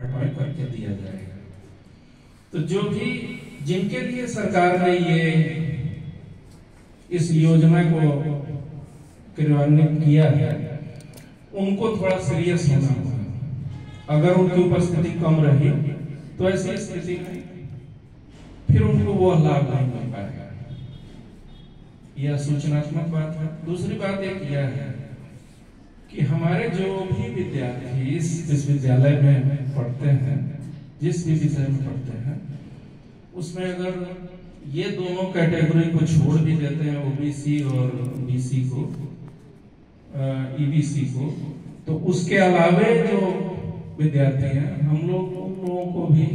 करके दिया जाएगा। तो जो भी जिनके लिए सरकार ने ये इस योजना को क्रियान्वित किया है, उनको थोड़ा सीरियस होना होगा। अगर उनकी उपस्थिति कम रही तो ऐसी स्थिति में फिर उनको वो लाभ नहीं मिल पाएगा। यह सूचनात्मक बात है। दूसरी बात एक यह है कि हमारे जो भी विद्यार्थी इस विश्वविद्यालय में पढ़ते हैं, जिस भी विषय में पढ़ते हैं, उसमें अगर ये दोनों कैटेगरी को छोड़ भी देते हैं, ओबीसी और बीसी को ईबीसी को तो उसके अलावे जो विद्यार्थी हैं, हम लोग उन लोगों को भी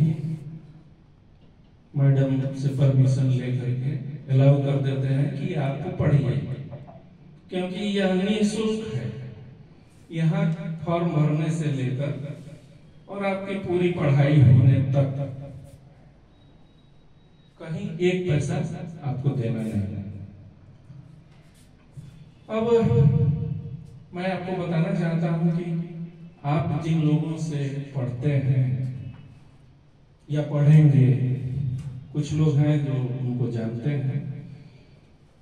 मैडम से परमिशन लेकर के अलाउ कर देते हैं कि आप पढ़िए, क्योंकि यह निःशुल्क है। यहाँ फॉर्म भरने से लेकर और आपकी पूरी पढ़ाई होने तक कहीं एक पैसा आपको देना नहीं। अब मैं आपको बताना चाहता हूँ कि आप जिन लोगों से पढ़ते हैं या पढ़ेंगे, कुछ लोग हैं जो उनको जानते हैं,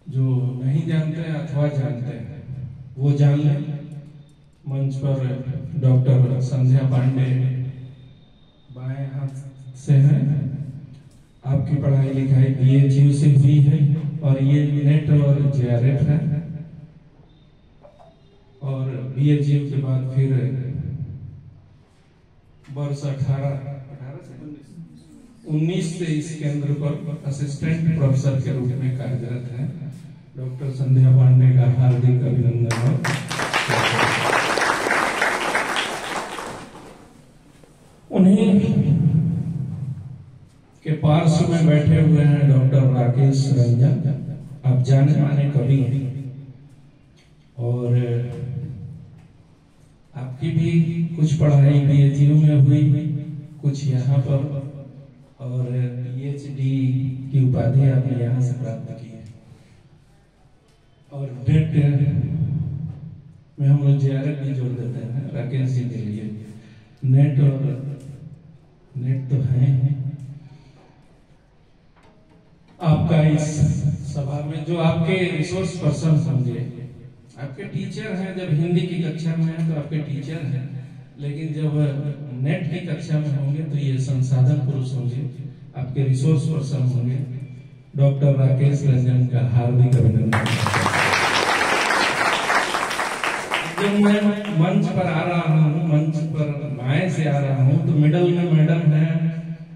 जो नहीं जानते अथवा जानते हैं, वो जान लें। मंच पर डॉक्टर संध्या पांडे। बाएँ हाथ से हैं। आपकी पढ़ाई लिखाई बी एच यू से हुई है और ये नेट और जे आर एफ़ है। और बी एच यू के बाद फिर वर्ष अठारह उन्नीस। से इस केंद्र पर असिस्टेंट प्रोफेसर के रूप में कार्यरत है। डॉक्टर संध्या पांडे का हार्दिक अभिनंदन और उन्हीं के पार्श्व में बैठे हुए हैं डॉक्टर राकेश रंजन आप जाने माने कवि हैं और, आपकी भी कुछ पढ़ाई बी में हुई, कुछ यहाँ पर। और पीएचडी की उपाधि आपने यहाँ से प्राप्त की है। और नेट में हम लोग जे भी जोड़ देते हैं राकेश जी के लिए। नेट और नेट तो है आपका इस सभा में जो आपके रिसोर्स पर्सन होंगे आपके टीचर हैं, जब हिंदी की कक्षा में हैं तो आपके टीचर हैं, लेकिन जब नेट की कक्षा में होंगे तो ये संसाधन पुरुष होंगे, आपके रिसोर्स पर्सन होंगे। डॉक्टर राकेश रंजन का हार्दिक अभिनंदन। जब मैं मंच पर आ रहा हूँ, मंच पर से आ रहा हूँ तो मिडल में मैडम है,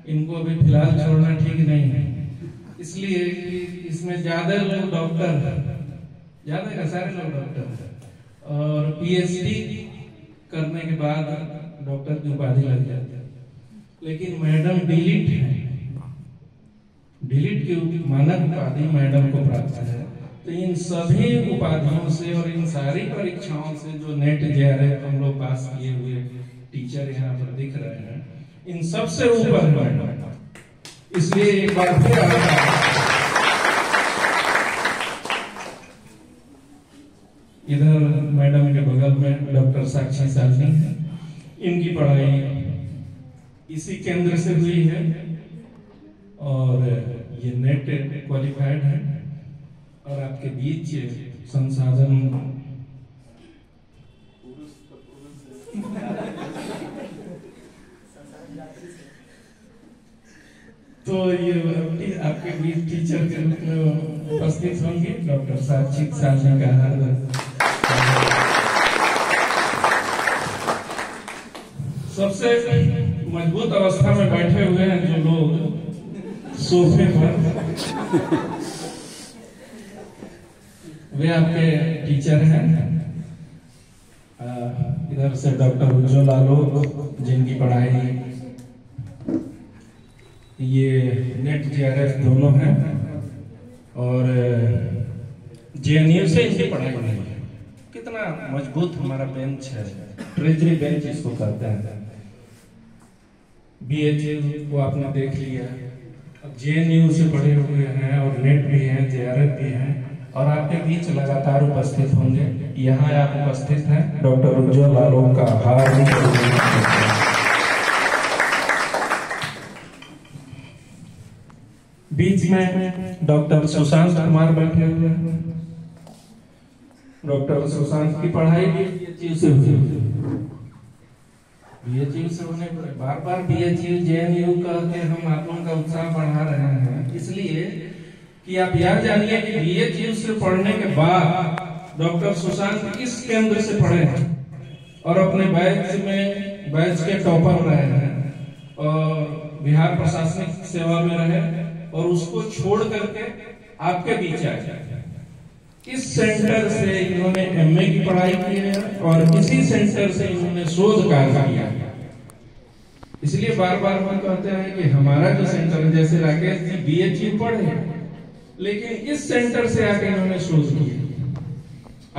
इनको अभी फ़िलहाल छोड़ना ठीक नहीं है। इसलिए कि इसमें ज़्यादा लोग डॉक्टर ज़्यादा का सारे लोग डॉक्टर और पीएचडी करने के बाद डॉक्टर की उपाधि लग जाती है। लेकिन मैडम डिलीट है। डिलीट की मानक उपाधि मैडम को प्राप्त है। तो इन सभी उपाधियों से और इन सारी परीक्षाओं से जो नेट जे हम लोग पास किए हुए टीचर यहाँ पर दिख रहे हैं। इन सबसे ऊपर इसलिए एक बार फिर इधर मैडम के बगल में डॉक्टर साक्षी सालनी इनकी पढ़ाई इसी केंद्र से हुई है। और ये नेट क्वालिफाइड है। और आपके बीच संसाधन तो ये आपके बीच टीचर के रूप में उपस्थित होंगे डॉक्टर साक्षी सालनी का हार्दिक सबसे मज़बूत अवस्था में बैठे हुए हैं जो लोग सोफे पर। वे आपके टीचर हैं। इधर से डॉक्टर उज्जवल आलो जिनकी पढ़ाई ये नेट जेआरएफ दोनों हैं और जेएनयू से इनकी पढ़ाई हुई है। कितना मज़बूत हमारा बेंच है। ट्रेजरी बेंच इसको कहते हैं। बी को आपने देख लिया। अब जे से पढ़े हुए हैं और नेट भी हैं जे भी हैं और आपके बीच लगातार उपस्थित होंगे। यहाँ आप उपस्थित हैं। डॉक्टर उज्जवल आलोक का हार्दिक बीच में डॉक्टर सुशांत कुमार बैठे हुए हैं। डॉक्टर सुशांत की पढ़ाई भी बीएचयू से हुई। बीएचयू से होने पर बार बार बीएचयू, जेएनयू कह के हम आप लोगों का उत्साह बढ़ा रहे हैं। इसलिए कि आप यह जानिए कि बीएचयू से पढ़ने के बाद डॉक्टर सुशांत किस केंद्र से पढ़े हैं और अपने बैच में बैच के टॉपर रहे हैं और बिहार प्रशासनिक सेवा में रहे। और उसको छोड़ करके आपके बीच आए इस सेंटर से इन्होंने एमए की पढ़ाई की है और इसी सेंटर से इन्होंने शोध कार्य किया इसलिए बार बार हम कहते हैं कि हमारा जो सेंटर है, जैसे राकेश जी बीएचयू पढ़े लेकिन इस सेंटर से आकर इन्होंने शोध किया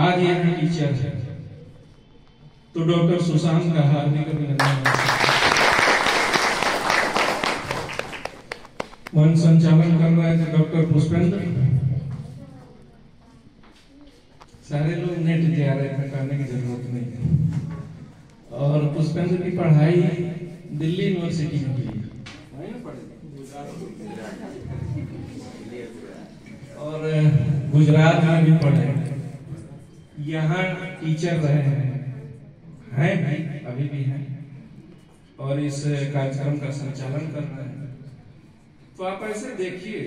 आज ये टीचर है। तो डॉक्टर सुशांत का हार्दिक अभिनंदन। मन संचालन कर रहे थे डॉक्टर पुष्पेंद्र। सारे लोग नेट जा रहे थे, करने की ज़रूरत नहीं और पुष्पेंद्र की पढ़ाई दिल्ली यूनिवर्सिटी में की और गुजरात में भी पढ़े। यहाँ टीचर रहे हैं। हैं अभी भी हैं। और इस कार्यक्रम का संचालन कर रहे हैं। तो आप ऐसे देखिए।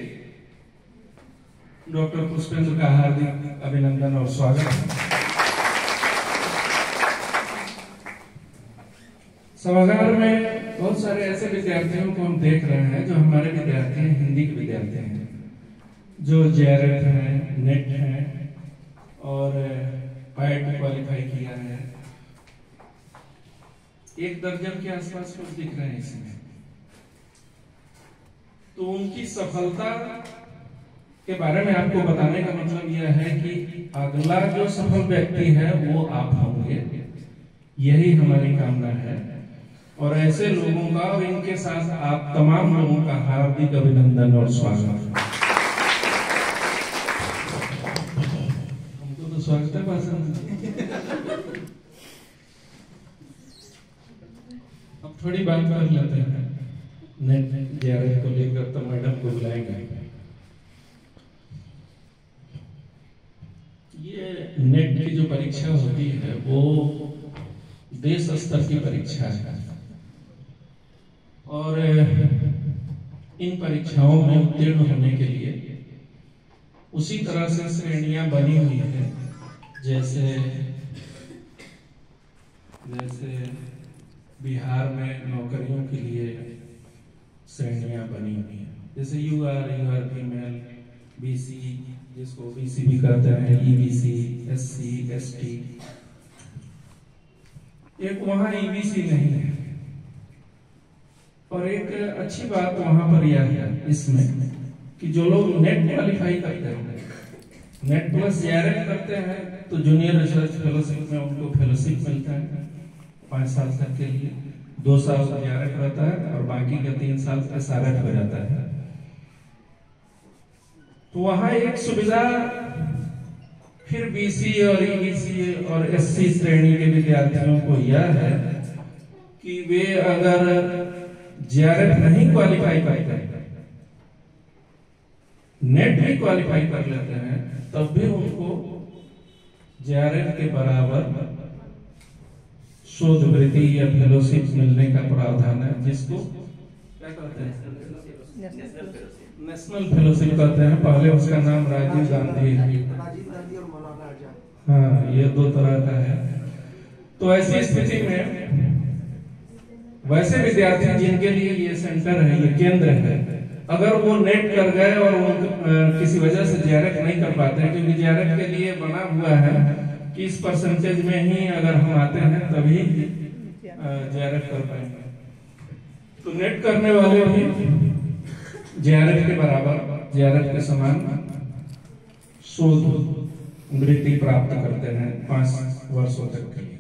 डॉक्टर पुष्पेंद्र का हार्दिक अभिनंदन और स्वागत सभागार में बहुत सारे ऐसे विद्यार्थियों को हम देख रहे हैं, जो हमारे विद्यार्थी हैं, हिंदी के विद्यार्थी हैं, जो जेआरएफ हैं, नेट हैं, और पैट क्वालिफाई किया है। एक दर्जन के आसपास कुछ दिख रहे हैं इसमें। तो उनकी सफलता के बारे में आपको बताने का मतलब यह है कि अगला जो सफल व्यक्ति है, वो आप होंगे। यही हमारी कामना है। और ऐसे लोगों का और इनके साथ आप तमाम लोगों का हार्दिक अभिनंदन और स्वागत। तो स्वागत है भाषण अब थोड़ी बात कर लेते हैं। को लेकर तो मैडम को बुलाएँगे। ये नेट की जो परीक्षा होती है, वो देश स्तर की परीक्षा है। और, इन परीक्षाओं में उत्तीर्ण होने के लिए उसी तरह से श्रेणियाँ बनी हुई है, जैसे जैसे बिहार में नौकरियों के लिए श्रेणियाँ बनी हुई हैं। जैसे U R U R female B C, जिसको बी सी भी कहते हैं, E B C, S C, S T. एक वहाँ ई बी सी नहीं है। और एक अच्छी बात वहाँ पर यह है इसमें कि जो लोग नेट क्वालिफाई करते हैं, नेट प्लस जेआरएफ करते हैं तो जूनियर रिसर्च फेलोशिप में उनको फेलोशिप मिलता है, पाँच साल तक के लिए। दो साल ग्यारह रहता है और बाकी का तीन साल का सारठ हो जाता है। तो वहाँ एक सुविधा, फिर बीसी और ईबीसी और एससी श्रेणी के विद्यार्थियों को यह है कि वे अगर जेआरएफ नहीं क्वालिफाई करते नेट भी क्वालिफाई कर लेते हैं, तब भी उनको जेआरएफ के बराबर शोध वृत्ति या फेलोशिप मिलने का प्रावधान है, जिसको नेशनल फेलोशिप कहते हैं। पहले उसका नाम राजीव गांधी हाँ। ये दो तरह का है। तो ऐसी स्थिति में वैसे विद्यार्थी जिनके लिए ये सेंटर है, ये केंद्र है, अगर वो नेट कर गए और वो किसी वजह से जेआरएफ नहीं कर पाते क्योंकि जेआरएफ के लिए बना हुआ है कि इस परसेंटेज में ही अगर हम आते हैं, तभी जेआरएफ कर पाएँगे। तो नेट करने वाले भी जेआरएफ के बराबर जेआरएफ के समान शोध वृत्ति प्राप्त करते हैं पाँच वर्षों तक के लिए।